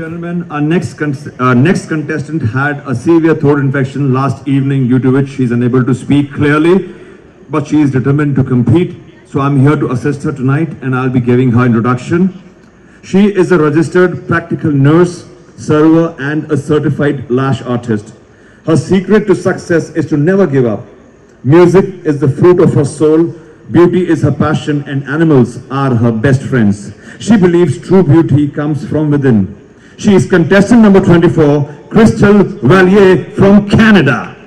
our next, uh, next contestant had a severe throat infection last evening due to which she is unable to speak clearly, but she is determined to compete. So I'm here to assist her tonight and I'll be giving her introduction. She is a registered practical nurse, server and a certified lash artist. Her secret to success is to never give up. Music is the fruit of her soul, beauty is her passion and animals are her best friends. She believes true beauty comes from within. She is contestant number 24, Christal Valle from Canada.